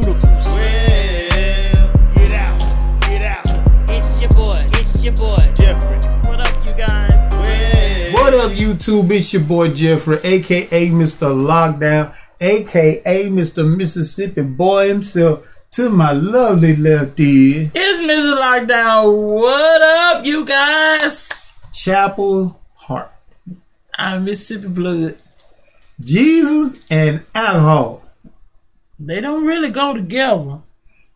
noodles. Well, get out, get out. It's your boy. It's your boy. Jeffrey. What up, you guys? Well, What up, YouTube? It's your boy Jeffrey, aka Mr. Lockdown, aka Mr. Mississippi Boy himself. To my lovely lefty, It's Mr. Lockdown. What up, you guys? Chapel Hart, I'm Mississippi Blood. Jesus and alcohol. They don't really go together.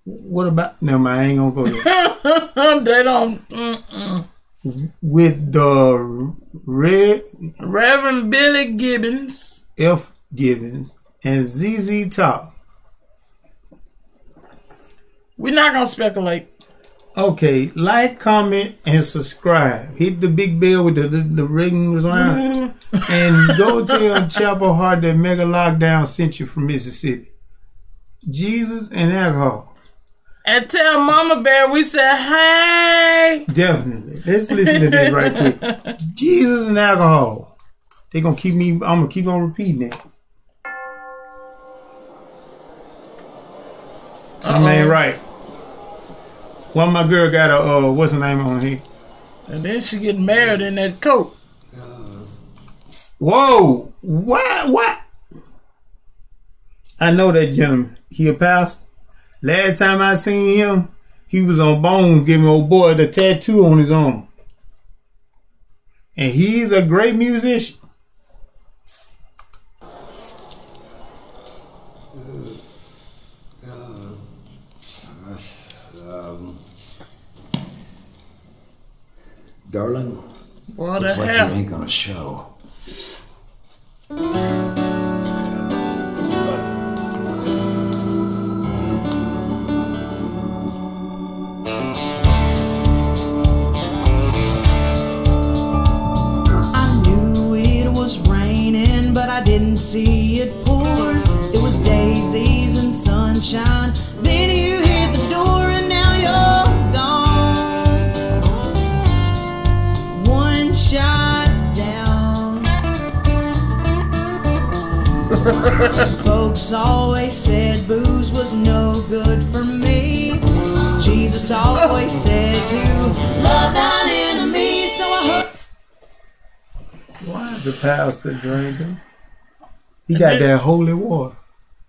What about? No, I ain't gonna go there. they don't. Mm-mm. With the red Reverend Billy Gibbons. F Gibbons and ZZ Top. We're not gonna speculate. Okay, like, comment, and subscribe. Hit the big bell with the the, the rings around, mm-hmm. and go tell Chapel Hart that Mega Lockdown sent you from Mississippi. Jesus and alcohol, And tell Mama Bear we said hey. definitely. Let's listen to this right quick. Jesus and alcohol. They gonna keep me. I'm gonna keep on repeating it. Something ain't right. One my girl got a uh, what's her name on here? And then she get married in that coat. Whoa! What? What? I know that gentleman. He a pastor. Last time I seen him, he was on Bones giving old boy the tattoo on his arm. And he's a great musician. Darling, What looks the like you ain't gonna show. Folks always said booze was no good for me. Jesus always said to love thine enemy, so I hope. Why is the pastor drinking? He got that holy water.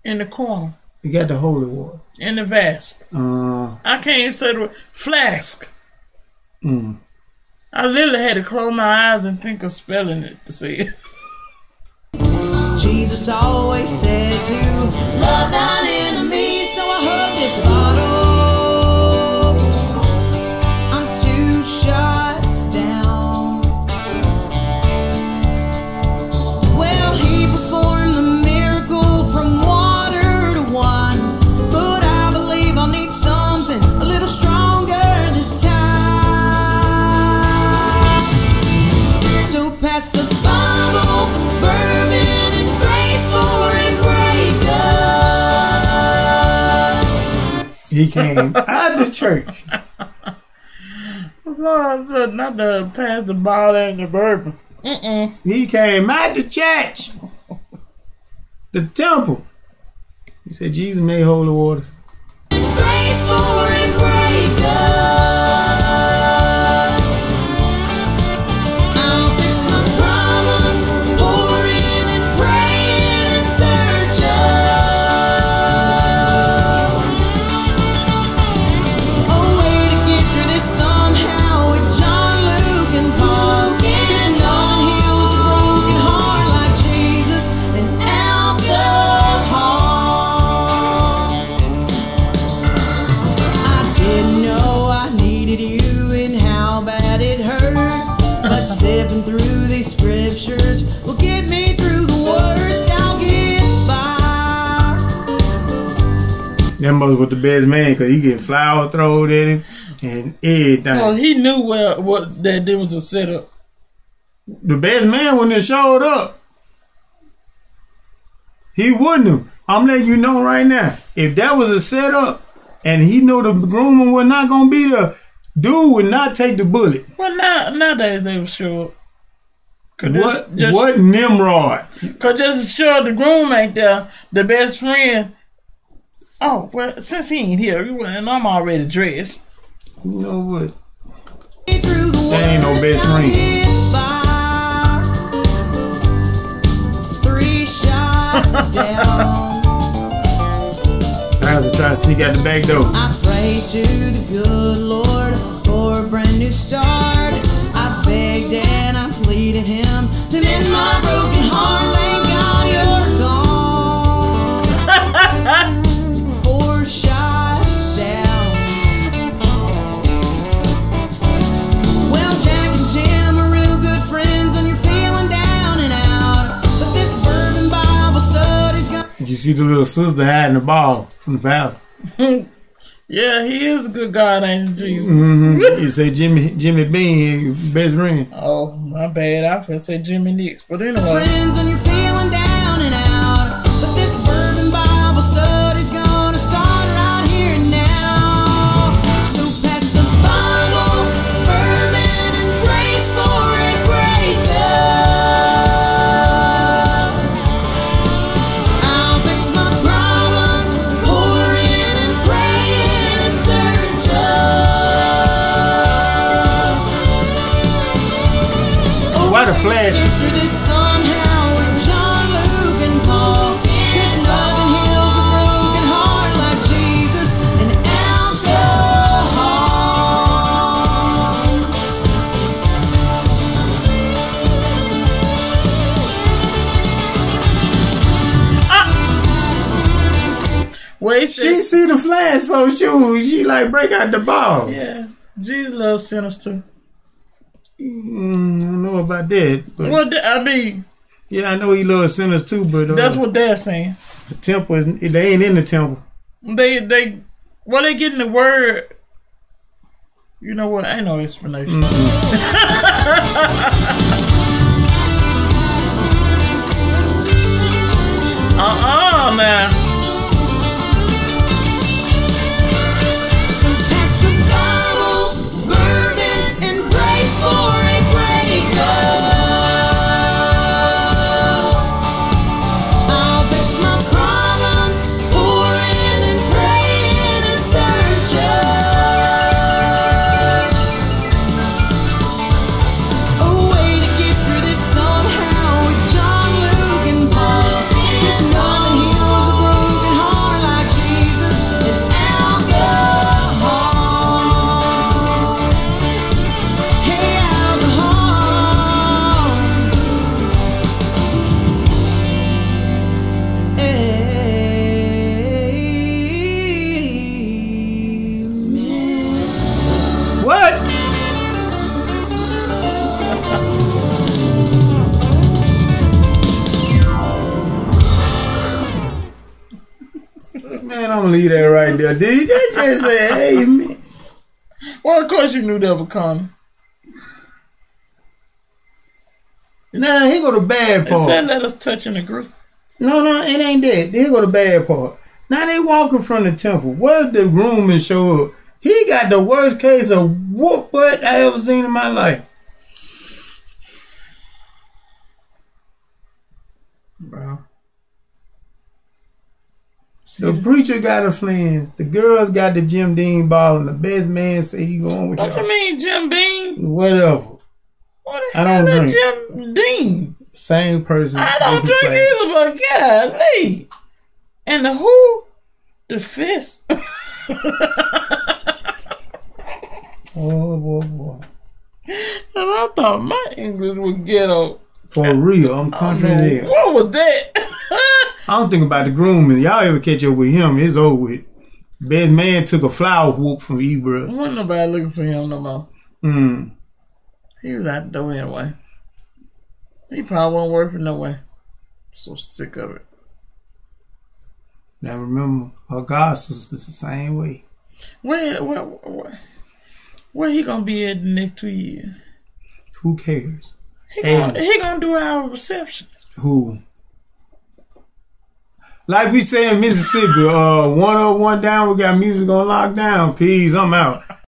In the corner. He got the holy water. In the vest. Uh, I can't even say the word. Flask. mm. I literally had to close my eyes and think of spelling it to see it. Jesus always said to love thine came out the church. Lord, not the ball and the bourbon. Mm-mm. He came out the church. The temple. He said Jesus made holy water. That mother was the best man because he getting flour thrown at him and everything. So he knew well what that there was a setup. the best man when they showed up. He wouldn't have. I'm letting you know right now. If that was a setup and he knew the groom was not gonna be there, dude would not take the bullet. Well, now nowadays they were sure. Cause What just, what Nimrod? Cause just as sure the groom ain't there, the best friend Oh, well, since he ain't here, and I'm already dressed. You know what? Through That ain't no worst best I ring. get by. Down. I was trying to sneak out the back door. I pray to the good Lord for a brand new start. I begged and I pleaded him to mend my broken heart. See the little sister hiding the ball from the pastor? Yeah, he is a good God, ain't he, Jesus? Mm-hmm. you say Jimmy Jimmy Bean, his best friend. Oh, my bad. I feel say Jimmy Nicks. But anyway, and alcohol. well, he She see the flash, so she she like break out the ball. yeah, Jesus loves sinners too. Mm, I don't know about that, but Well, I mean, yeah, I know he loves sinners too. But uh, that's what they're saying. the temple is they ain't in the temple. They, they, well, they getting the word. You know what? Ain't no explanation. uh-uh, now. Gonna leave that right there. Did they just say, "Hey, man"? Well, of course you knew that would come. Nah, here go the bad part. It said let us touch and agree. No, no, it ain't that. Here go the bad part. Now they walking from the temple. What the grooming show up? He got the worst case of whoop butt I ever seen in my life. The preacher got a friends. The girls got the Jim Dean ball, and the best man say he going with What you y'all. mean, Jim Bean? Whatever. What I don't drink. Jim Dean? Same person. I don't drink flavor. either, but golly. And the who? The fist. Oh boy, boy. And I thought my English would ghetto. For real, I'm country oh, don't as know. hell. What was that? I don't think about the grooming. Y'all ever catch up with him? It's over with. Best man took a flower whoop from you, bro. Wasn't nobody looking for him no more. Mm. He was out the door anyway. He probably won't working no way. So sick of it. Now remember, her god sister's the same way. Where, where, where, where he gonna be at the next two years? Who cares? He gonna, he gonna do our reception. Who? Like we say in Mississippi, uh, one up, one down. We got music on lockdown. Peace. I'm out.